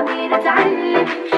ضمير اتعلم